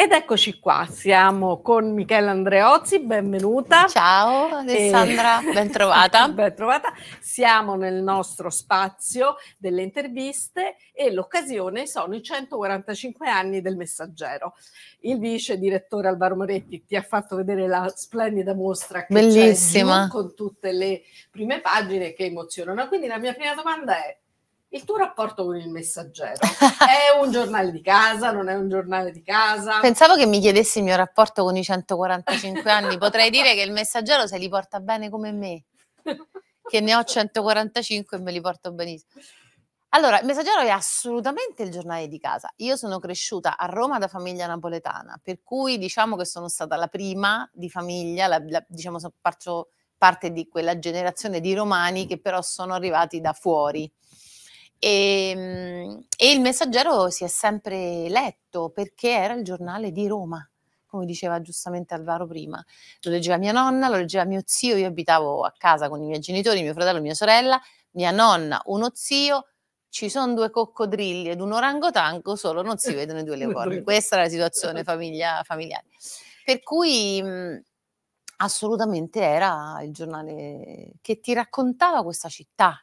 Ed eccoci qua, siamo con Michela Andreozzi, benvenuta. Ciao Alessandra, e... ben trovata. ben trovata. Siamo nel nostro spazio delle interviste e l'occasione sono i 145 anni del Messaggero. Il vice direttore Alvaro Moretti ti ha fatto vedere la splendida mostra che Bellissima. Giù, con tutte le prime pagine che emozionano. Quindi la mia prima domanda è il tuo rapporto con il messaggero è un giornale di casa, non è un giornale di casa? Pensavo che mi chiedessi il mio rapporto con i 145 anni, potrei dire che il messaggero se li porta bene come me, che ne ho 145 e me li porto benissimo. Allora, il Messaggero è assolutamente il giornale di casa. Io sono cresciuta a Roma da famiglia napoletana, per cui diciamo che sono stata la prima di famiglia, la, la, diciamo faccio parte di quella generazione di romani che però sono arrivati da fuori e, ehm, e, il messaggero si è sempre letto perché era il giornale di Roma, come diceva giustamente Alvaro prima. Lo leggeva mia nonna, lo leggeva mio zio, io abitavo a casa con i miei genitori, mio fratello, mia sorella, mia nonna, uno zio, ci sono due coccodrilli ed un orangotango, solo non si vedono i due leopardi. Questa era la situazione famiglia, familiare. Per cui mh, assolutamente era il giornale che ti raccontava questa città,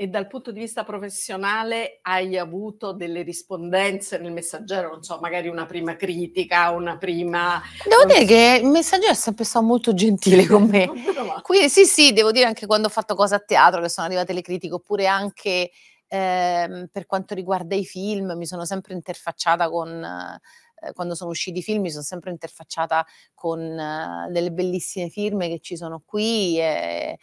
e dal punto di vista professionale hai avuto delle rispondenze nel messaggero, non so, magari una prima critica, una prima... Devo dire che il messaggero è sempre stato molto gentile con me. Qui, sì, sì, devo dire anche quando ho fatto cose a teatro che sono arrivate le critiche, oppure anche ehm, per quanto riguarda i film, mi sono sempre interfacciata con... Eh, quando sono usciti i film mi sono sempre interfacciata con uh, delle bellissime firme che ci sono qui, e,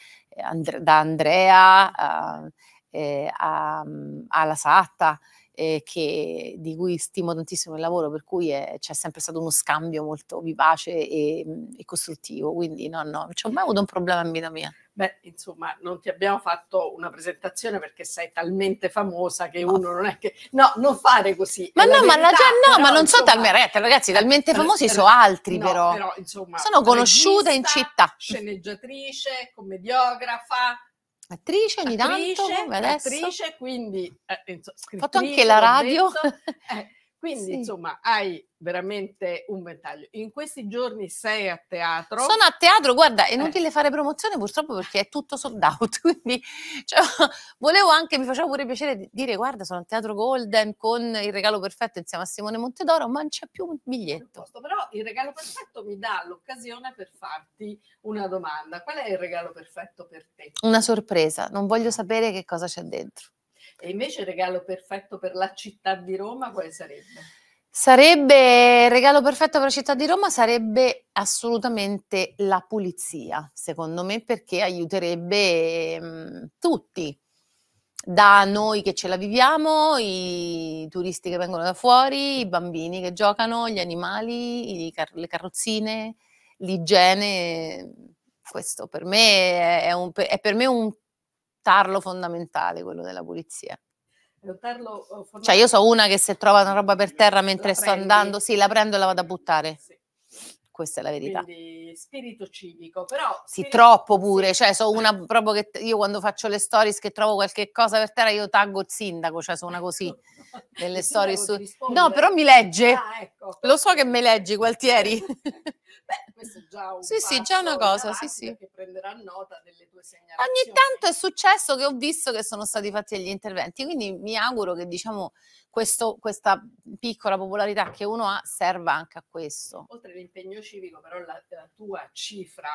da Andrea uh, eh, a, alla Satta, eh, che, di cui stimo tantissimo il lavoro, per cui è, c'è sempre stato uno scambio molto vivace e, e costruttivo, quindi no, no, non c'ho mai avuto un problema in vita mia. Beh, insomma, non ti abbiamo fatto una presentazione perché sei talmente famosa che no. uno non è che... No, non fare così. Ma no, verità, ma, la gente, no, ma non insomma, so talmente, ragazzi, talmente famosi sono altri no, però. però insomma, sono conosciuta in città. Sceneggiatrice, commediografa, Attrice ogni attrice, tanto. Attrice, quindi... Eh, Ho fatto anche la radio. eh, quindi, sì. insomma, hai veramente un ventaglio. In questi giorni sei a teatro. Sono a teatro, guarda, è eh. inutile eh. fare promozione purtroppo perché è tutto sold out, quindi cioè, volevo anche, mi faceva pure piacere dire, guarda, sono al Teatro Golden con il regalo perfetto insieme a Simone Montedoro, ma non c'è più un biglietto. Però il regalo perfetto mi dà l'occasione per farti una domanda. Qual è il regalo perfetto per te? Una sorpresa, non voglio sapere che cosa c'è dentro. E invece il regalo perfetto per la città di Roma quale sarebbe? Sarebbe il regalo perfetto per la città di Roma sarebbe assolutamente la pulizia, secondo me, perché aiuterebbe mh, mhmm, tutti, da noi che ce la viviamo, i turisti che vengono da fuori, i bambini che giocano, gli animali, car- le carrozzine, l'igiene. Questo per me è, un, è per me un tarlo fondamentale, quello della pulizia. Tarlo, uh, cioè io so una che se trova una roba per terra mentre sto andando, sì, la prendo e la vado a buttare. Sì. Questa è la verità. Quindi spirito civico, però... Sì, troppo pure, cioè so una proprio che io quando faccio le stories che trovo qualche cosa per terra io taggo il sindaco, cioè sono una così nelle storie su... No, però mi legge. Ah, ecco. Lo so che mi leggi, Gualtieri. Beh, questo è già un Sì, sì, già una cosa, sì, sì. Che prenderà nota delle tue segnalazioni. Ogni tanto è successo che ho visto che sono stati fatti degli interventi, quindi mi auguro che, diciamo, questo, questa piccola popolarità che uno ha serva anche a questo. Oltre all'impegno civico, però la, la tua cifra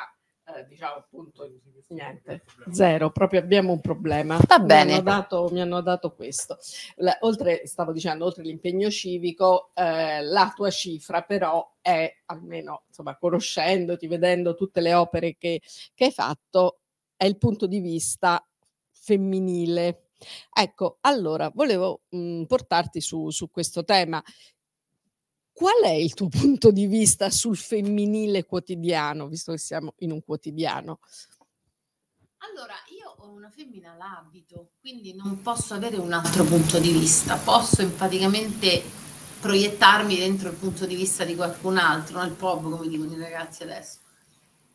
eh, diciamo appunto niente, zero, proprio abbiamo un problema. Va bene. Mi hanno dato, mi hanno dato questo. La, oltre, stavo dicendo, oltre l'impegno civico, eh, la tua cifra però è, almeno insomma, conoscendoti, vedendo tutte le opere che, che hai fatto, è il punto di vista femminile. Ecco, allora volevo mh, mm, portarti su, su questo tema. Qual è il tuo punto di vista sul femminile quotidiano, visto che siamo in un quotidiano? Allora, io ho una femmina l'abito, quindi non posso avere un altro punto di vista, posso empaticamente proiettarmi dentro il punto di vista di qualcun altro, nel pop, come dicono i ragazzi adesso.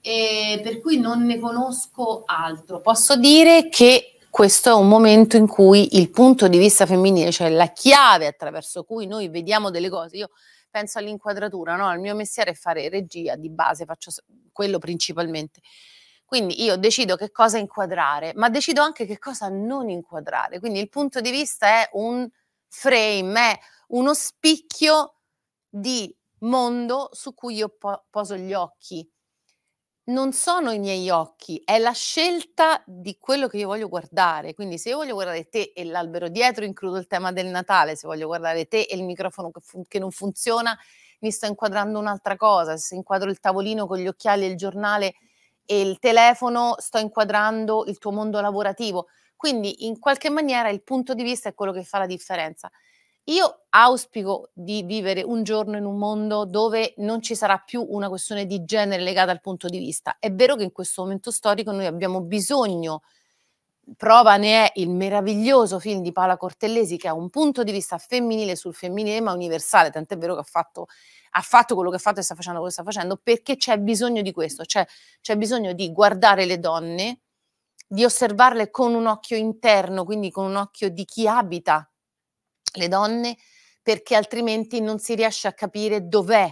E per cui non ne conosco altro. Posso dire che questo è un momento in cui il punto di vista femminile, cioè la chiave attraverso cui noi vediamo delle cose, io penso all'inquadratura, no? Il mio mestiere è fare regia di base, faccio quello principalmente. Quindi io decido che cosa inquadrare, ma decido anche che cosa non inquadrare. Quindi il punto di vista è un frame, è uno spicchio di mondo su cui io po- poso gli occhi. Non sono i miei occhi, è la scelta di quello che io voglio guardare. Quindi se io voglio guardare te e l'albero dietro, includo il tema del Natale, se voglio guardare te e il microfono che, fun- che non funziona, mi sto inquadrando un'altra cosa. Se inquadro il tavolino con gli occhiali e il giornale e il telefono, sto inquadrando il tuo mondo lavorativo. Quindi in qualche maniera il punto di vista è quello che fa la differenza. Io auspico di vivere un giorno in un mondo dove non ci sarà più una questione di genere legata al punto di vista. È vero che in questo momento storico noi abbiamo bisogno, prova ne è il meraviglioso film di Paola Cortellesi che ha un punto di vista femminile sul femminile ma universale, tant'è vero che ha fatto, ha fatto quello che ha fatto e sta facendo quello che sta facendo, perché c'è bisogno di questo, cioè c'è bisogno di guardare le donne, di osservarle con un occhio interno, quindi con un occhio di chi abita le donne perché altrimenti non si riesce a capire dov'è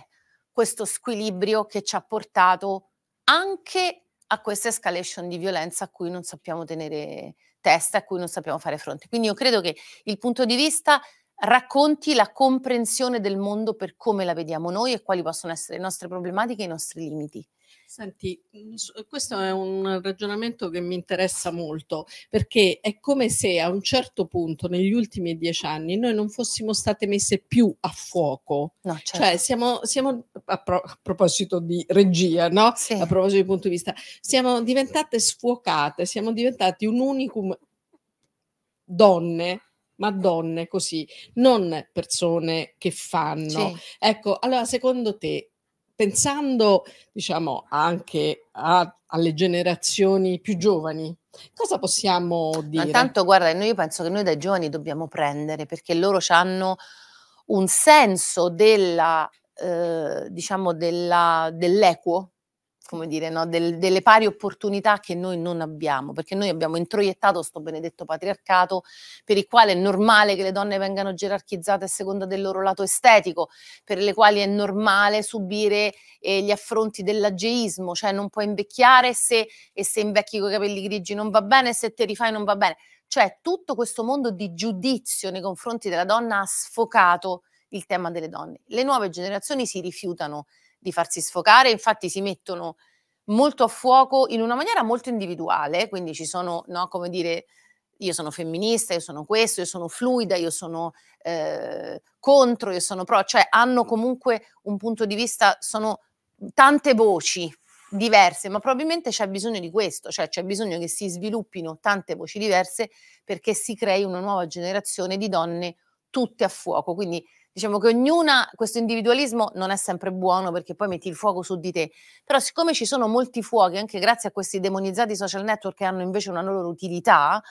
questo squilibrio che ci ha portato anche a questa escalation di violenza a cui non sappiamo tenere testa, a cui non sappiamo fare fronte. Quindi io credo che il punto di vista racconti la comprensione del mondo per come la vediamo noi e quali possono essere le nostre problematiche e i nostri limiti. Senti, mhmm, questo è un ragionamento che mi interessa molto perché è come se a un certo punto negli ultimi dieci anni noi non fossimo state messe più a fuoco. No, certo. Cioè siamo, siamo a, pro, a, proposito di regia, no? Sì. A proposito di punto di vista, siamo diventate sfuocate, siamo diventati un unicum donne ma donne così, non persone che fanno. Sì. Ecco, allora secondo te pensando diciamo anche a, alle generazioni più giovani, cosa possiamo dire? Intanto guarda, io penso che noi dai giovani dobbiamo prendere perché loro hanno un senso della, eh, diciamo della, dell'equo come dire, no? Del, delle pari opportunità che noi non abbiamo, perché noi abbiamo introiettato questo benedetto patriarcato per il quale è normale che le donne vengano gerarchizzate a seconda del loro lato estetico, per le quali è normale subire eh, gli affronti dell'ageismo, cioè non puoi invecchiare se, e se invecchi con i capelli grigi non va bene, se te rifai non va bene. Cioè tutto questo mondo di giudizio nei confronti della donna ha sfocato il tema delle donne. Le nuove generazioni si rifiutano di farsi sfocare, infatti si mettono molto a fuoco in una maniera molto individuale, quindi ci sono, no, come dire, io sono femminista, io sono questo, io sono fluida, io sono eh, contro, io sono pro, cioè hanno comunque un punto di vista, sono tante voci diverse, ma probabilmente c'è bisogno di questo, cioè c'è bisogno che si sviluppino tante voci diverse perché si crei una nuova generazione di donne tutte a fuoco. Quindi diciamo che ognuna, questo individualismo non è sempre buono perché poi metti il fuoco su di te, però siccome ci sono molti fuochi, anche grazie a questi demonizzati social network che hanno invece una loro utilità,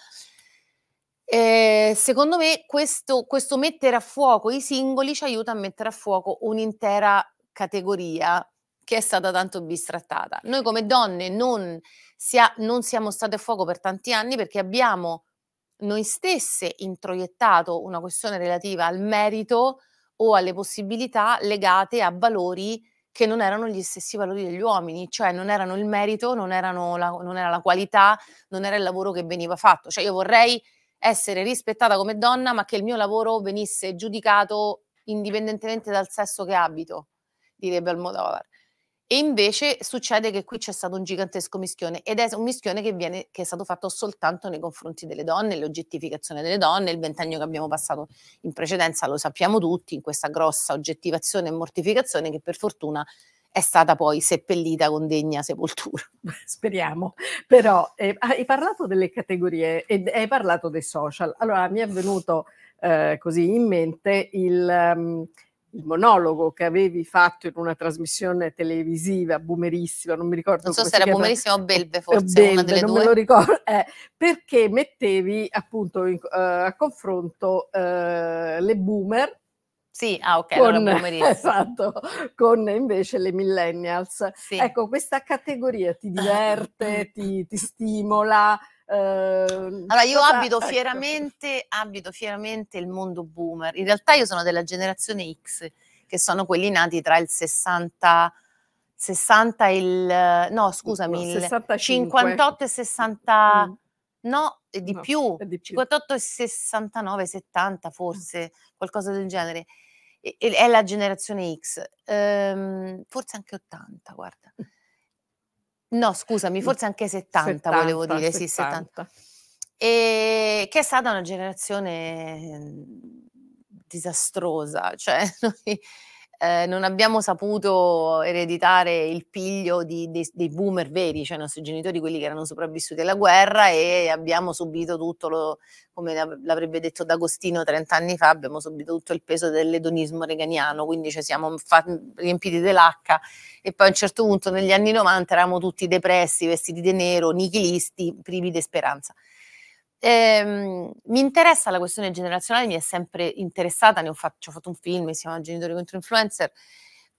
eh, secondo me questo, questo mettere a fuoco i singoli ci aiuta a mettere a fuoco un'intera categoria che è stata tanto bistrattata. Noi come donne non, sia, non siamo state a fuoco per tanti anni perché abbiamo noi stesse introiettato una questione relativa al merito o alle possibilità legate a valori che non erano gli stessi valori degli uomini, cioè non erano il merito, non, la, non era la qualità, non era il lavoro che veniva fatto. Cioè io vorrei essere rispettata come donna, ma che il mio lavoro venisse giudicato indipendentemente dal sesso che abito, direbbe Almodovar. E invece succede che qui c'è stato un gigantesco mischione ed è un mischione che, viene, che è stato fatto soltanto nei confronti delle donne, l'oggettificazione delle donne, il ventennio che abbiamo passato in precedenza lo sappiamo tutti, in questa grossa oggettivazione e mortificazione che per fortuna è stata poi seppellita con degna sepoltura. Speriamo. Però eh, hai parlato delle categorie e hai parlato dei social. Allora mi è venuto eh, così in mente il... Um, il monologo che avevi fatto in una trasmissione televisiva boomerissima, non mi ricordo Non so se era boomerissima o Belve forse, Belve, una delle non due. me lo ricordo, eh, perché mettevi appunto in, uh, a confronto uh, le boomer sì, ah ok, con, allora esatto, con invece le millennials. Sì. Ecco, questa categoria ti diverte, ti, ti stimola, allora, io cosa... abito ecco. fieramente, abito fieramente il mondo boomer. In realtà io sono della generazione X, che sono quelli nati tra il 60, 60 e il, no scusami, il 65. 58 e 60, Mm. no, di No, più, di più. 58 e 69, 70 forse, qualcosa del genere. E- È la generazione X, Ehm, forse anche 80, guarda. No, scusami, forse anche 70, volevo 70, dire, sì, 70. 70. E che è stata una generazione mhmm, disastrosa, cioè noi eh, non abbiamo saputo ereditare il piglio di- dei, dei boomer veri, cioè i nostri genitori, quelli che erano sopravvissuti alla guerra e abbiamo subito tutto, lo, come l'av- l'avrebbe detto D'Agostino 30 anni fa, abbiamo subito tutto il peso dell'edonismo reganiano, quindi ci siamo fa- riempiti dell'H e poi a un certo punto negli anni 90 eravamo tutti depressi, vestiti di nero, nichilisti, privi di speranza. Ehm, mi interessa la questione generazionale, mi è sempre interessata, ne ho fatto, ho fatto un film, si chiama Genitori contro Influencer,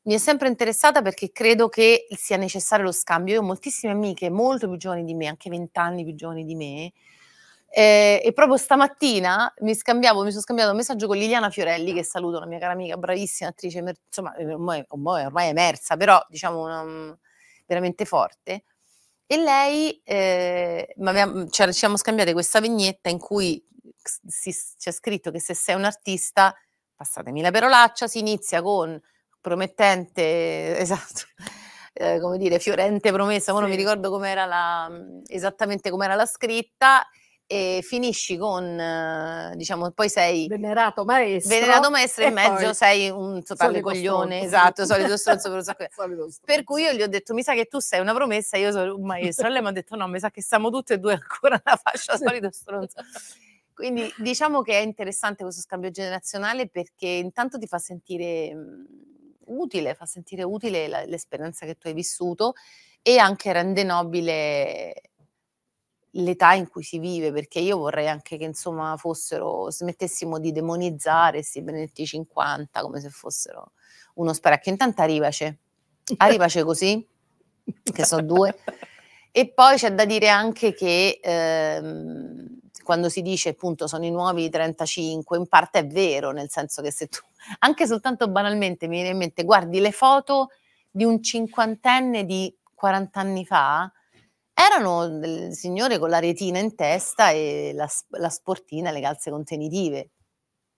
mi è sempre interessata perché credo che sia necessario lo scambio. Io ho moltissime amiche molto più giovani di me, anche 20 anni più giovani di me, eh, e proprio stamattina mi scambiavo, mi sono scambiato un messaggio con Liliana Fiorelli, che saluto, una mia cara amica, bravissima attrice, insomma, eh, ormai, ormai è emersa, però diciamo una- veramente forte. E lei, eh, m'aveva- cioè, ci siamo scambiate questa vignetta in cui si- c'è scritto che se sei un artista, passatemi la parolaccia, si inizia con promettente, esatto, eh, come dire, fiorente promessa, ma non mi Sì. ricordo com'era la, esattamente com'era la scritta, e finisci con, eh, diciamo, poi sei Venerato maestro. venerato maestro e in mezzo sei un totale coglione, stronzo. esatto, solito stronzo per un sacco di- Solito per stronzo. cui io gli ho detto, mi sa che tu sei una promessa, io sono un maestro. E lei mi ha detto, no, mi sa che siamo tutti e due ancora nella fascia solito stronzo. Quindi diciamo che è interessante questo scambio generazionale perché intanto ti fa sentire mh, utile, fa sentire utile l'esperienza che tu hai vissuto e anche rende nobile l'età in cui si vive, perché io vorrei anche che insomma fossero, smettessimo di demonizzare questi benedetti 50 come se fossero uno sparecchio. Intanto arrivaci, arrivaci così, che sono due. E poi c'è da dire anche che ehm, quando si dice appunto sono i nuovi 35, in parte è vero, nel senso che se tu, anche soltanto banalmente mi viene in mente, guardi le foto di un cinquantenne di 40 anni fa, erano delle signore con la retina in testa e la, la sportina e le calze contenitive.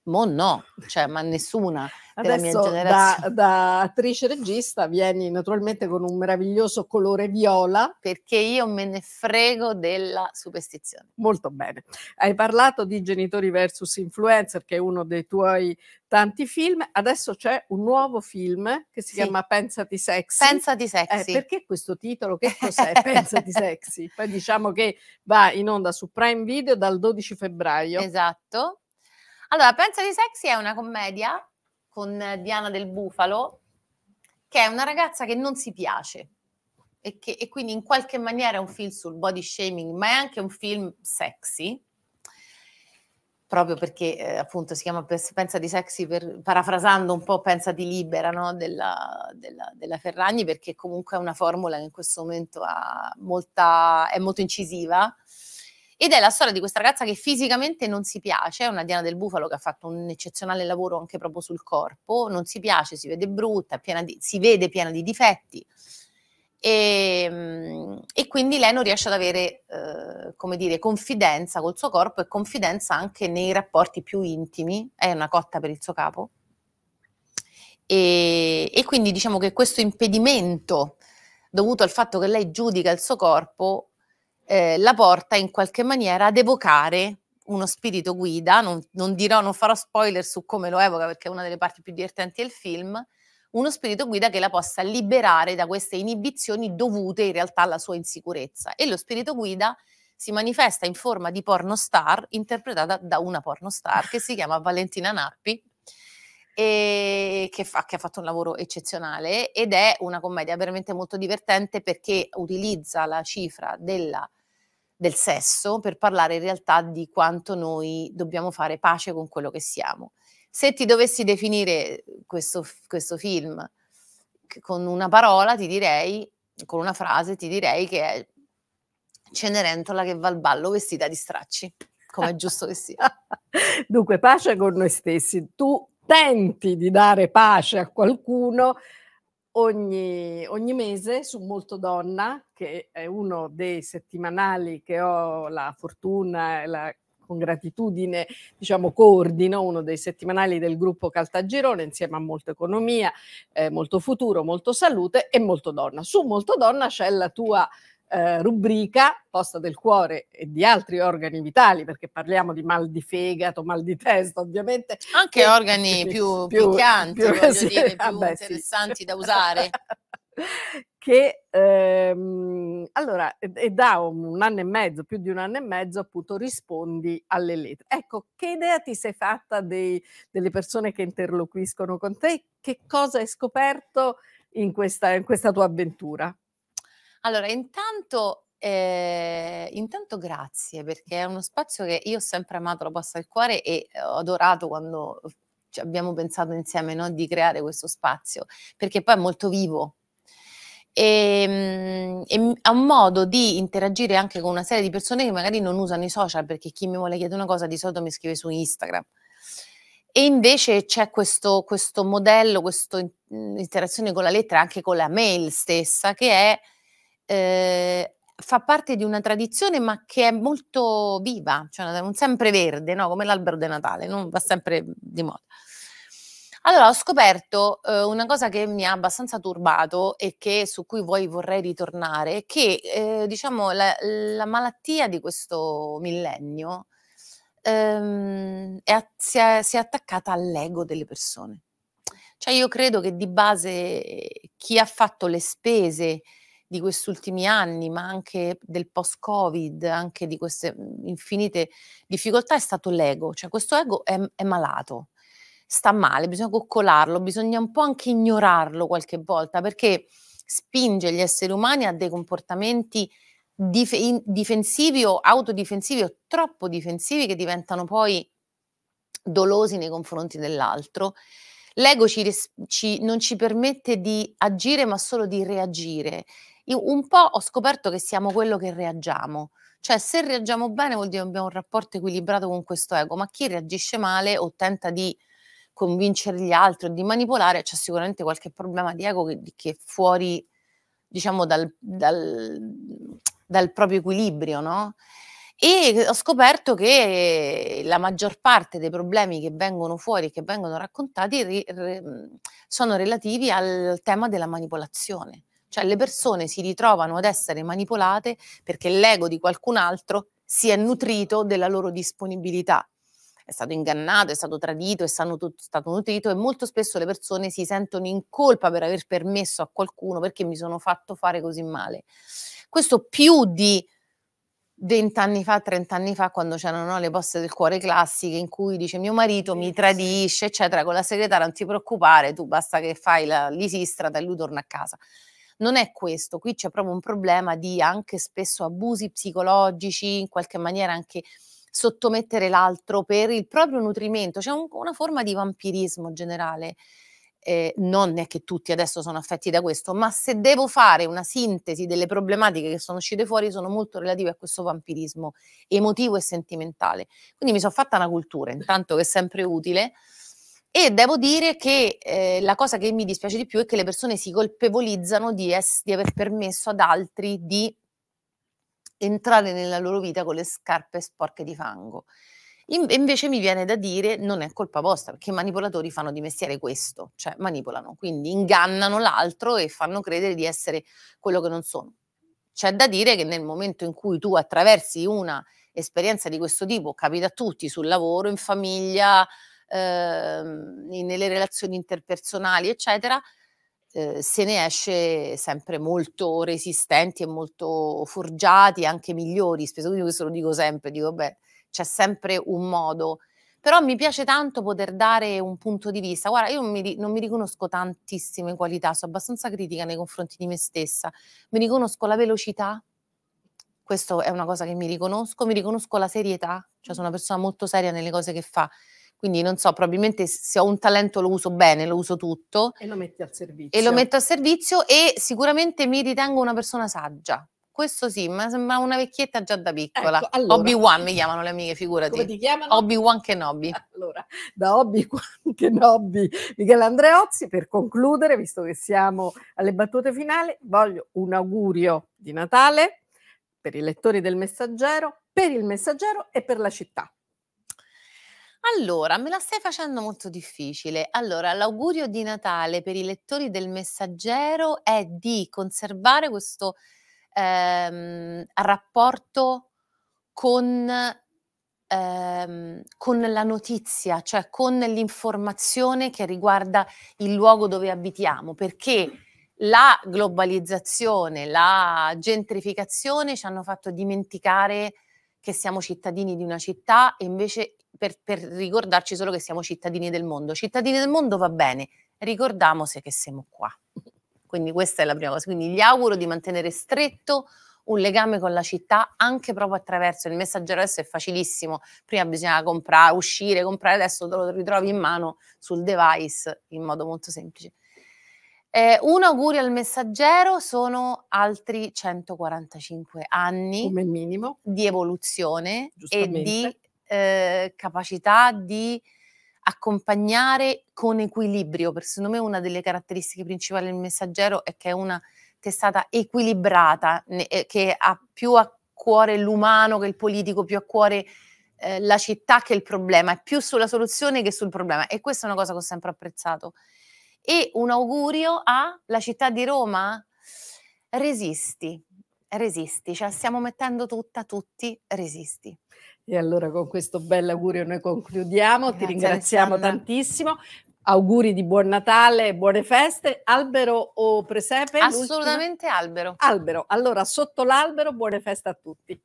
Mo no, cioè, ma nessuna della mia Adesso da, generazione. da attrice regista vieni naturalmente con un meraviglioso colore viola. Perché io me ne frego della superstizione. Molto bene. Hai parlato di Genitori versus Influencer, che è uno dei tuoi tanti film. Adesso c'è un nuovo film che si Sì. chiama Pensati Sexy. Pensati Eh, sexy. perché questo titolo? Che cos'è? Pensati Sexy. Poi diciamo che va in onda su Prime Video dal 12 febbraio. Esatto. Allora, Pensati Sexy è una commedia con Diana del Bufalo, che è una ragazza che non si piace e, che, e quindi in qualche maniera è un film sul body shaming, ma è anche un film sexy, proprio perché eh, appunto si chiama Pens- Pensati Sexy, per, parafrasando un po' Pensati Libera no? della, della- della Ferragni, perché comunque è una formula che in questo momento molta, è molto incisiva. Ed è la storia di questa ragazza che fisicamente non si piace, è una Diana del Bufalo che ha fatto un eccezionale lavoro anche proprio sul corpo, non si piace, si vede brutta, di- si vede piena di difetti e, mm, e quindi lei non riesce ad avere, eh, come dire, confidenza col suo corpo e confidenza anche nei rapporti più intimi, è una cotta per il suo capo. E, e quindi diciamo che questo impedimento dovuto al fatto che lei giudica il suo corpo eh, la porta in qualche maniera ad evocare uno spirito guida, non, non dirò, non farò spoiler su come lo evoca perché è una delle parti più divertenti del film, uno spirito guida che la possa liberare da queste inibizioni dovute in realtà alla sua insicurezza. E lo spirito guida si manifesta in forma di pornostar interpretata da una pornostar che si chiama Valentina Nappi e che, fa, che ha fatto un lavoro eccezionale. Ed è una commedia veramente molto divertente perché utilizza la cifra della, del sesso per parlare in realtà di quanto noi dobbiamo fare pace con quello che siamo. Se ti dovessi definire questo, questo film con una parola, ti direi, con una frase, ti direi che è Cenerentola che va al ballo vestita di stracci, come è giusto che sia. Dunque, pace con noi stessi. Tu tenti di dare pace a qualcuno ogni, ogni mese su Molto Donna, che è uno dei settimanali che ho la fortuna e la con gratitudine, diciamo, coordino uno dei settimanali del gruppo Caltagirone insieme a Molto Economia, eh, Molto Futuro, Molto Salute e Molto Donna. Su Molto Donna c'è la tua eh, rubrica posta del cuore e di altri organi vitali, perché parliamo di mal di fegato, mal di testa, ovviamente. Anche e, organi più, più piccanti, più, voglio sì, dire, più vabbè, interessanti sì. da usare. che ehm, allora è da un anno e mezzo, più di un anno e mezzo, appunto rispondi alle lettere. Ecco, che idea ti sei fatta dei, delle persone che interloquiscono con te? Che cosa hai scoperto in questa, in questa tua avventura? Allora, intanto, eh, intanto grazie perché è uno spazio che io ho sempre amato la posta del cuore e ho adorato quando abbiamo pensato insieme no, di creare questo spazio, perché poi è molto vivo, e, e, ha un modo di interagire anche con una serie di persone che magari non usano i social perché chi mi vuole chiedere una cosa di solito mi scrive su Instagram. E invece c'è questo, questo modello, questa interazione con la lettera, anche con la mail stessa, che è, eh, fa parte di una tradizione ma che è molto viva, cioè un sempreverde, no? come l'albero di Natale, non va sempre di moda. Allora, ho scoperto eh, una cosa che mi ha abbastanza turbato e che, su cui poi vorrei ritornare, che eh, diciamo la, la, malattia di questo millennio ehm, è, si, è, si è attaccata all'ego delle persone. Cioè io credo che di base chi ha fatto le spese di questi ultimi anni, ma anche del post-Covid, anche di queste infinite difficoltà, è stato l'ego. Cioè questo ego è, è malato sta male, bisogna coccolarlo, bisogna un po' anche ignorarlo qualche volta perché spinge gli esseri umani a dei comportamenti dif- difensivi o autodifensivi o troppo difensivi che diventano poi dolosi nei confronti dell'altro. L'ego ci, ci, non ci permette di agire ma solo di reagire. Io un po' ho scoperto che siamo quello che reagiamo. Cioè, se reagiamo bene vuol dire che abbiamo un rapporto equilibrato con questo ego, ma chi reagisce male o tenta di convincere gli altri o di manipolare, c'è sicuramente qualche problema di ego che, che è fuori, diciamo, dal, dal, dal proprio equilibrio, no? E ho scoperto che la maggior parte dei problemi che vengono fuori, che vengono raccontati, ri, ri, sono relativi al tema della manipolazione. Cioè le persone si ritrovano ad essere manipolate perché l'ego di qualcun altro si è nutrito della loro disponibilità è stato ingannato, è stato tradito, è stato, nutrito e molto spesso le persone si sentono in colpa per aver permesso a qualcuno perché mi sono fatto fare così male. Questo più di 20 anni fa, 30 anni fa, quando c'erano le poste del cuore classiche in cui dice mio marito mi tradisce, eccetera, con la segretaria non ti preoccupare, tu basta che fai la lisistrata e lui torna a casa. Non è questo, qui c'è proprio un problema di anche spesso abusi psicologici, in qualche maniera anche sottomettere l'altro per il proprio nutrimento, c'è un, una forma di vampirismo generale. Eh, non è che tutti adesso sono affetti da questo, ma se devo fare una sintesi delle problematiche che sono uscite fuori, sono molto relative a questo vampirismo emotivo e sentimentale. Quindi mi sono fatta una cultura, intanto che è sempre utile. E devo dire che eh, la cosa che mi dispiace di più è che le persone si colpevolizzano di, es- di aver permesso ad altri di entrare nella loro vita con le scarpe sporche di fango. In, invece mi viene da dire non è colpa vostra, perché i manipolatori fanno di mestiere questo, cioè manipolano, quindi ingannano l'altro e fanno credere di essere quello che non sono. C'è da dire che nel momento in cui tu attraversi una esperienza di questo tipo, capita a tutti sul lavoro, in famiglia, eh, nelle relazioni interpersonali, eccetera, eh, se ne esce sempre molto resistenti e molto forgiati, anche migliori. Spesso questo lo dico sempre, dico beh, c'è sempre un modo. Però mi piace tanto poter dare un punto di vista. Guarda, io non mi, non mi riconosco tantissime qualità, sono abbastanza critica nei confronti di me stessa. Mi riconosco la velocità, questo è una cosa che mi riconosco, mi riconosco la serietà, cioè sono una persona molto seria nelle cose che fa. Quindi non so, probabilmente se ho un talento lo uso bene, lo uso tutto. E lo metti al servizio. E lo metto al servizio e sicuramente mi ritengo una persona saggia. questo sì, ma sembra una vecchietta già da piccola. Ecco, allora. Obi-Wan mi chiamano le amiche, figurati. Come ti chiamano? Obi-Wan Kenobi. Allora, da Obi-Wan Kenobi, Michele Andreozzi, per concludere, visto che siamo alle battute finali, voglio un augurio di Natale per i lettori del Messaggero, per il Messaggero e per la città. Allora, me la stai facendo molto difficile. Allora, l'augurio di Natale per i lettori del Messaggero è di conservare questo ehm, rapporto con, ehm, con la notizia, cioè con l'informazione che riguarda il luogo dove abitiamo, perché la globalizzazione, la gentrificazione ci hanno fatto dimenticare che siamo cittadini di una città e invece per, per ricordarci solo che siamo cittadini del mondo. Cittadini del mondo va bene, ricordiamoci che siamo qua. Quindi questa è la prima cosa. Quindi gli auguro di mantenere stretto un legame con la città anche proprio attraverso il messaggero adesso è facilissimo prima bisognava comprare, uscire, comprare adesso te lo ritrovi in mano sul device in modo molto semplice eh, un augurio al messaggero sono altri 145 anni come minimo di evoluzione e di eh, capacità di accompagnare con equilibrio, perché secondo me una delle caratteristiche principali del messaggero è che è una testata equilibrata, eh, che ha più a cuore l'umano che il politico, più a cuore eh, la città che il problema, è più sulla soluzione che sul problema e questa è una cosa che ho sempre apprezzato. E un augurio alla città di Roma, resisti, resisti, cioè stiamo mettendo tutta, tutti, resisti. E allora con questo bell'augurio noi concludiamo, Grazie, ti ringraziamo Alessandra. tantissimo. Auguri di buon Natale, buone feste, albero o presepe? Assolutamente l'ultima? albero. Albero, allora sotto l'albero buone feste a tutti.